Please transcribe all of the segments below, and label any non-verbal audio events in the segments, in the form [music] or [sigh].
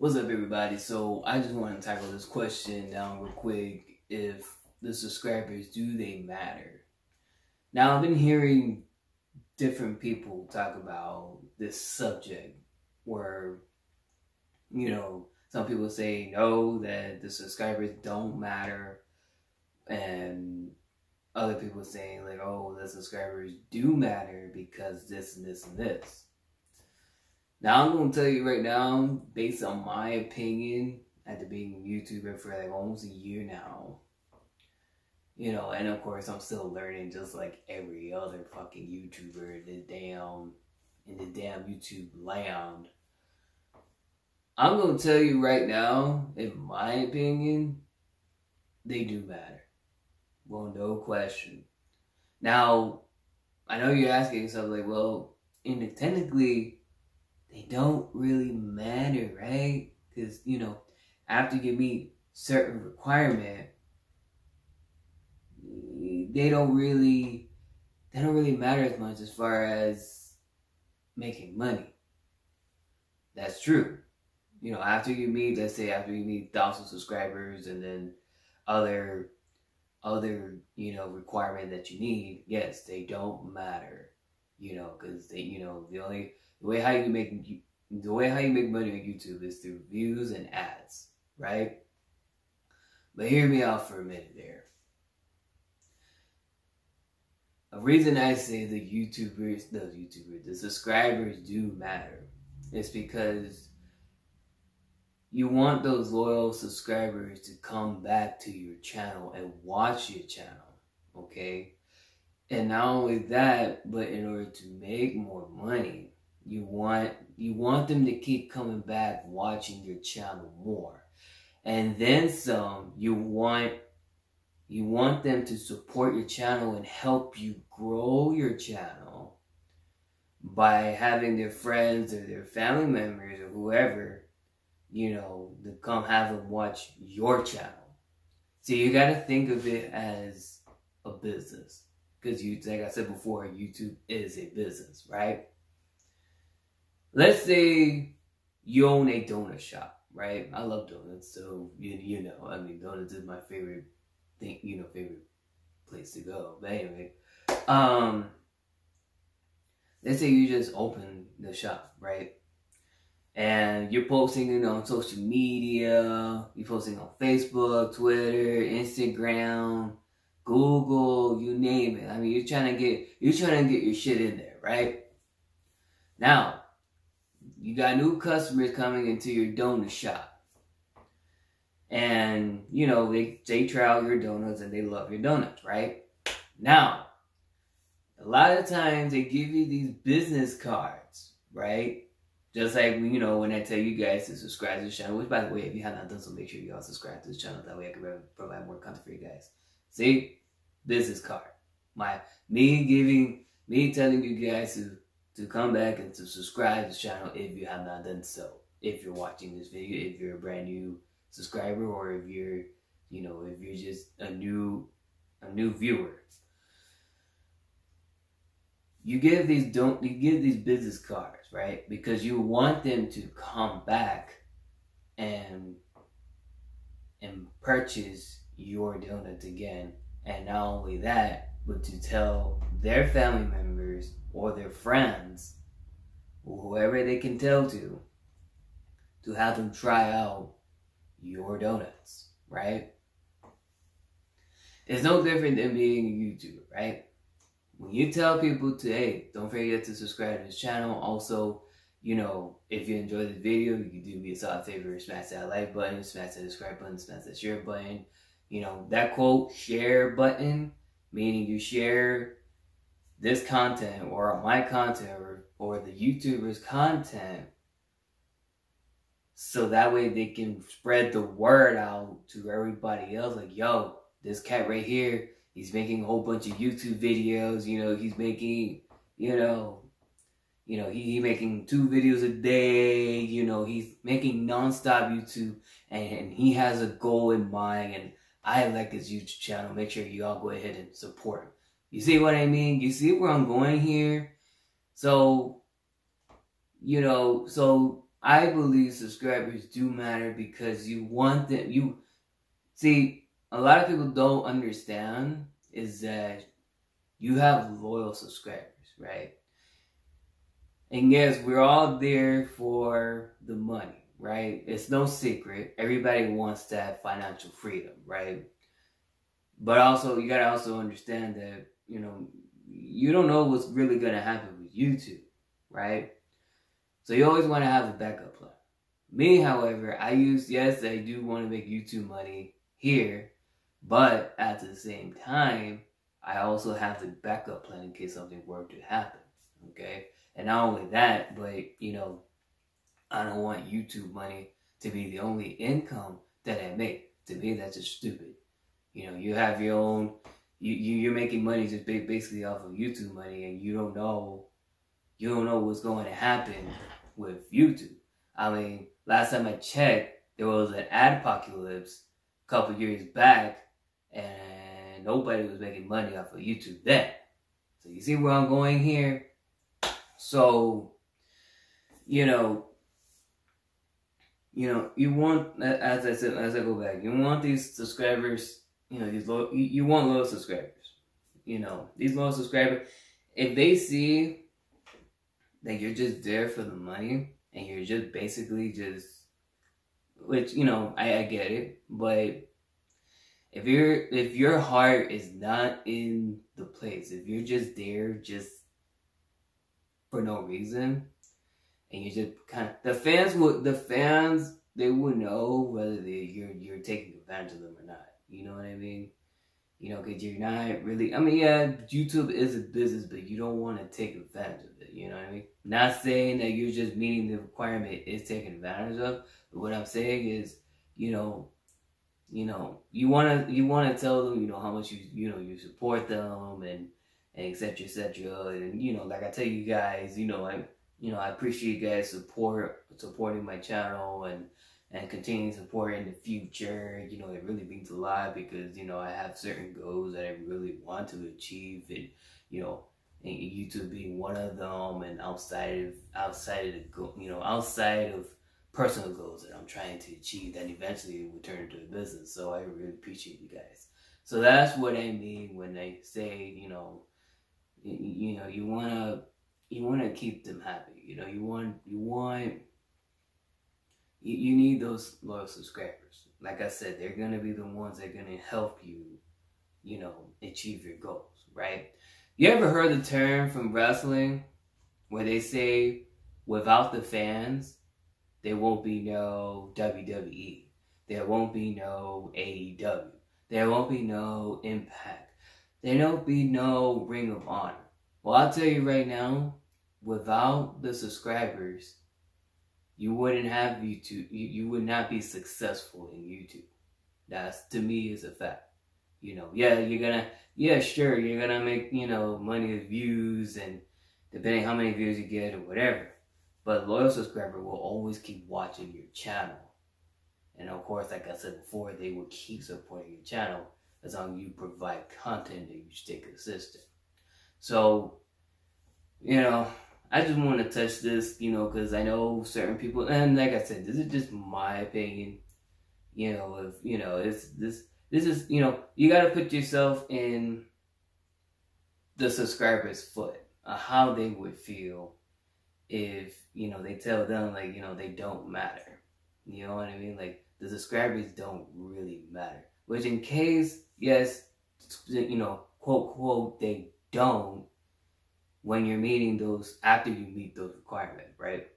What's up, everybody? So I just want to tackle this question down real quick. If the subscribers do they matter? Now I've been hearing different people talk about this subject, where you know some people say no that the subscribers don't matter, and other people saying like oh the subscribers do matter because this and this and this. Now I'm gonna tell you right now, based on my opinion, after being a YouTuber for like almost a year now, you know, and of course I'm still learning just like every other fucking YouTuber in the damn in the damn YouTube land. I'm gonna tell you right now, in my opinion, they do matter. Well, no question. Now, I know you're asking yourself like, well, in technically they don't really matter, right? Because, you know, after you meet certain requirement, they don't really they don't really matter as much as far as making money. That's true. You know, after you meet, let's say after you meet thousand subscribers and then other other, you know, requirement that you need, yes, they don't matter. You know, because they, you know, the only the way how you make the way how you make money on YouTube is through views and ads, right? But hear me out for a minute there. A reason I say the YouTubers, the YouTubers, the subscribers do matter is because you want those loyal subscribers to come back to your channel and watch your channel, okay? And not only that, but in order to make more money, you want you want them to keep coming back watching your channel more. And then some, you want you want them to support your channel and help you grow your channel by having their friends or their family members or whoever, you know, to come have them watch your channel. So you got to think of it as a business because you, like I said before, YouTube is a business, right? Let's say you own a donut shop, right? I love donuts, so you you know, I mean, donuts is my favorite thing, you know, favorite place to go. But anyway, um, let's say you just open the shop, right? And you're posting it on social media, you're posting on Facebook, Twitter, Instagram, Google, you name it. I mean, you're trying to get you're trying to get your shit in there, right? Now, you got new customers coming into your donut shop. And, you know, they, they try out your donuts and they love your donuts, right? Now, a lot of times they give you these business cards, right? Just like, you know, when I tell you guys to subscribe to the channel, which by the way, if you have not done so, make sure you all subscribe to the channel. That way I can provide more content for you guys. See? Business card. My, me giving, me telling you guys to to come back and to subscribe to the channel if you have not done so. If you're watching this video, if you're a brand new subscriber or if you're, you know, if you're just a new a new viewer. You give these don't you give these business cards, right? Because you want them to come back and and purchase your donuts again. And not only that, but to tell their family members or their friends, or whoever they can tell to, to have them try out your donuts, right? It's no different than being a YouTuber, right? When you tell people to, hey, don't forget to subscribe to this channel. Also, you know, if you enjoyed the video, you can do me a solid favor, smash that like button, smash that subscribe button, smash that share button. You know, that quote, share button, meaning you share this content or my content or, or the YouTuber's content. So that way they can spread the word out to everybody else like yo this cat right here he's making a whole bunch of youtube videos you know he's making you know you know he, he making two videos a day you know he's making nonstop youtube and, and he has a goal in mind and i like his youtube channel. Make sure you all go ahead and support him you see what I mean? You see where I'm going here? So, you know, so I believe subscribers do matter because you want them. You see, a lot of people don't understand is that you have loyal subscribers, right? And yes, we're all there for the money, right? It's no secret. Everybody wants to have financial freedom, right? But also, you gotta also understand that, you know, you don't know what's really gonna happen with YouTube, right? So you always want to have a backup plan. Me, however, I use, yes, I do want to make YouTube money here, but at the same time, I also have the backup plan in case something were to happen. Okay. And not only that, but you know, I don't want YouTube money to be the only income that I make. To me, that's just stupid. You know, you have your own, you, you you're making money just basically off of YouTube money, and you don't know, you don't know what's going to happen with YouTube. I mean, last time I checked, there was an ad apocalypse a couple years back, and nobody was making money off of YouTube then. So you see where I'm going here? So, you know, you know, you want, as I said, as I go back, you want these subscribers, you know, these low, you, want loyal subscribers. You know, these loyal subscribers, if they see that you're just there for the money and you're just basically just, which, you know, I, I get it, but if you're, if your heart is not in the place, if you're just there just for no reason, and you just kind of the fans would the fans they would know whether they, you're you're taking advantage of them or not. You know what I mean? You know, because you're not really. I mean, yeah, YouTube is a business, but you don't want to take advantage of it. You know what I mean? Not saying that you're just meeting the requirement is taken advantage of, but what I'm saying is, you know, you know, you wanna you wanna tell them, you know, how much you you know you support them and and etc etc and you know, like I tell you guys, you know, I you know I appreciate you guys support supporting my channel and and continuing support in the future. You know, it really means a lot because you know I have certain goals that I really want to achieve, and you know, and YouTube being one of them, and outside of outside of the go, you know, outside of personal goals that I'm trying to achieve that eventually will turn into a business. So I really appreciate you guys. So that's what I mean when I say, you know, you, you know, you wanna you wanna keep them happy. You know, you want you want you, you need those loyal subscribers. Like I said, they're gonna be the ones that are gonna help you, you know, achieve your goals, right? You ever heard the term from wrestling where they say without the fans, there won't be no WWE. There won't be no AEW. There won't be no Impact. There won't be no Ring of Honor. Well, I'll tell you right now, without the subscribers, you wouldn't have YouTube. You, you would not be successful in YouTube. That's to me is a fact. You know, yeah, you're gonna, yeah, sure, you're gonna make, you know, money with views and depending how many views you get or whatever. But loyal subscriber will always keep watching your channel. And of course, like I said before, they will keep supporting your channel as long as you provide content and you stay consistent. So, you know, I just want to touch this, you know, because I know certain people, and like I said, this is just my opinion. You know, if you know, it's this, this is, you know, you got to put yourself in the subscriber's foot, uh, how they would feel if you know they tell them like you know they don't matter. You know what I mean? Like the subscribers don't really matter. Which in case, yes, you know, quote quote, they don't when you're meeting those after you meet those requirements, right?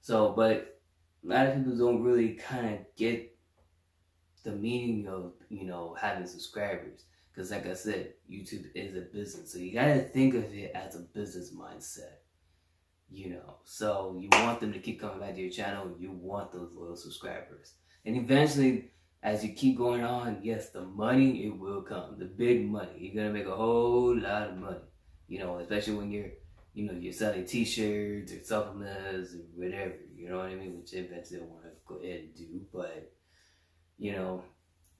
So, but a lot of people don't really kind of get the meaning of you know having subscribers because, like I said, YouTube is a business, so you gotta think of it as a business mindset. You know, so you want them to keep coming back to your channel. You want those loyal subscribers, and eventually, as you keep going on, yes, the money it will come, the big money. You're gonna make a whole lot of money you know, especially when you're, you know, you're selling T-shirts or supplements or whatever, you know what I mean? Which eventually I want to go ahead and do, but you know,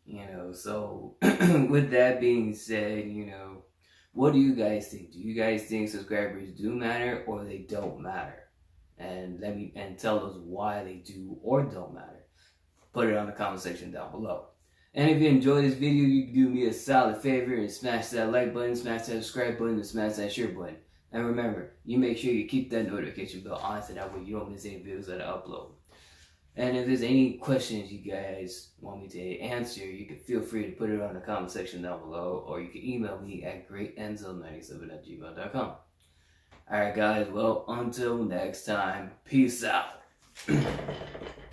you know. So [clears throat] with that being said, you know, what do you guys think? Do you guys think subscribers do matter or they don't matter? and let me and tell us why they do or don't matter. Put it on the comment section down below. And if you enjoyed this video, you can do me a solid favor and smash that like button, smash that subscribe button, and smash that share button. And remember, you make sure you keep that notification bell on so that way you don't miss any videos that I upload. And if there's any questions you guys want me to answer, you can feel free to put it on the comment section down below, or you can email me at greatenzo97 at gmail.com. Alright guys, well, until next time, peace out. [clears throat]